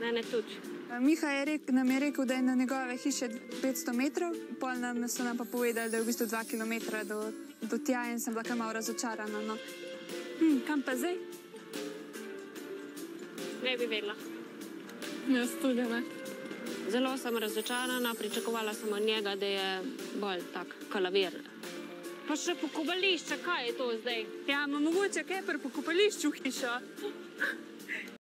Mene tudi. Miha je rek, nam je rekel, da je na njegove hiše 500 metrov, pol nam so nam pa povedali, da je v bistvu 2 km do, do tja in sem bila kar malo razočarana. No. Hm, kam pa zdaj? Ne bi vedela. Jaz tudi ne. Zelo sem razočarana, pričakovala sem od njega, da je bolj tak kalavir. Pa še pokopališče, kaj je to zdaj? Ja, ma mogoče kaj pri pokopališču hiša.